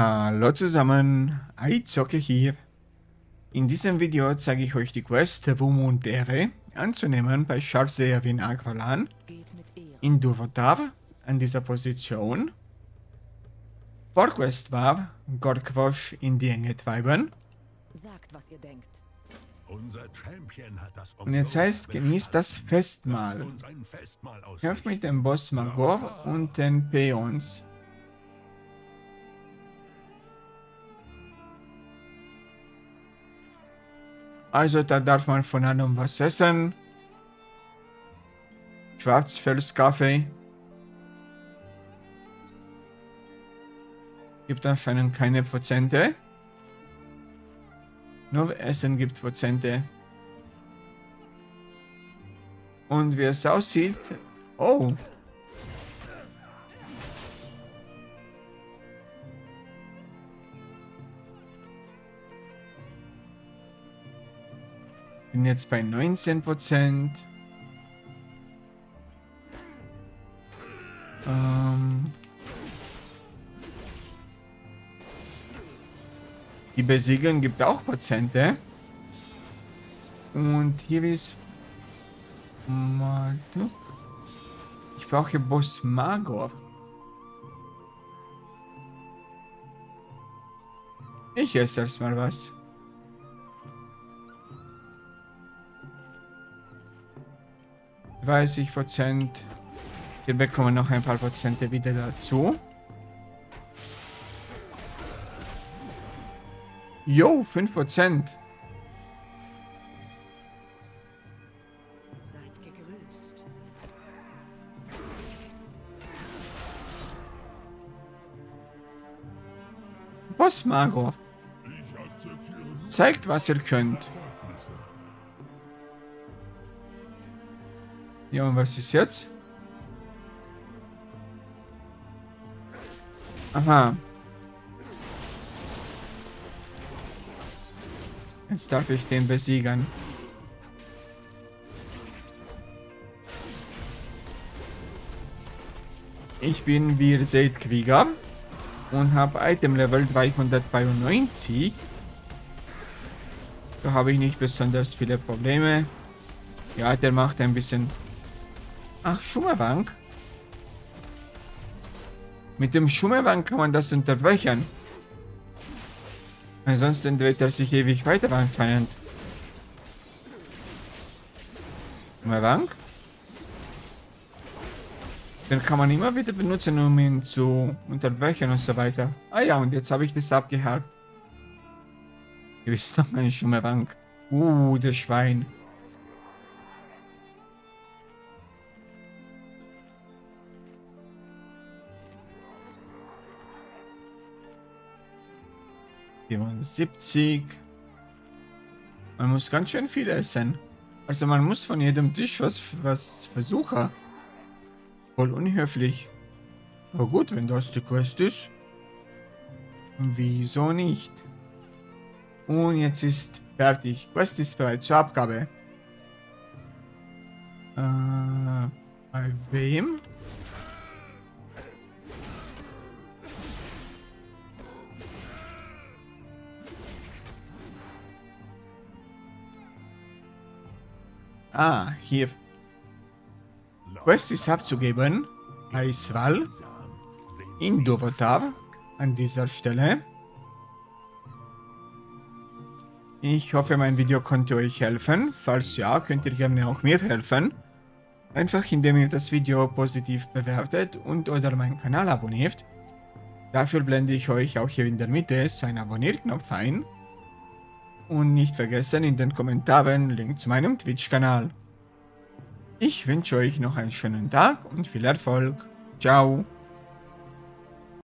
Hallo zusammen, iZocke hier. In diesem Video zeige ich euch die Quest Wumundere anzunehmen bei Scharfseher Wien Aqualan in Duvotav an dieser Position. Vorquest war Gorkwosch in die Enge treiben. Sagt, was ihr denkt. Und jetzt heißt, genießt das Festmahl. Kämpft mit dem Boss Magor und den Peons. Also da darf man von allem was essen. Schwarzfelskaffee. Gibt anscheinend keine Prozente. Nur Essen gibt Prozente. Und wie es aussieht... Oh. Bin jetzt bei 19 Prozent. Ähm... Die Besiegeln gibt auch Prozente. Und hier ist... Ich brauche Boss Magor. Ich esse erstmal was. Dreißig Prozent. Wir bekommen noch ein paar Prozente wieder dazu. Jo, 5%. Seid gegrüßt. Boss Magor. Zeigt, was ihr könnt. Ja, und was ist jetzt? Aha. Jetzt darf ich den besiegen. Ich bin, wie ihr seht, Krieger und habe Item Level 392. Da habe ich nicht besonders viele Probleme. Ja, der macht ein bisschen... Ach, Schummerbank. Mit dem Schummerbank kann man das unterbrechen. Ansonsten dreht er sich ewig weiter anscheinend. Schummerbank. Den kann man immer wieder benutzen, um ihn zu unterbrechen und so weiter. Ah ja, und jetzt habe ich das abgehakt. Hier ist noch eine Schummerbank. Uh, das Schwein. Vierundsiebzig. Man muss ganz schön viel essen. Also man muss von jedem Tisch was, was versuchen. Voll unhöflich. Aber gut, wenn das die Quest ist. Wieso nicht? Und jetzt ist fertig. Quest ist bereit zur Abgabe. Äh, bei wem? Ah, hier. Quest ist abzugeben bei Sval in Dovotav an dieser Stelle. Ich hoffe, mein Video konnte euch helfen. Falls ja, könnt ihr gerne auch mir helfen. Einfach indem ihr das Video positiv bewertet und oder meinen Kanal abonniert. Dafür blende ich euch auch hier in der Mitte so einen Abonnierknopf ein. Und nicht vergessen in den Kommentaren Link zu meinem Twitch-Kanal. Ich wünsche euch noch einen schönen Tag und viel Erfolg. Ciao.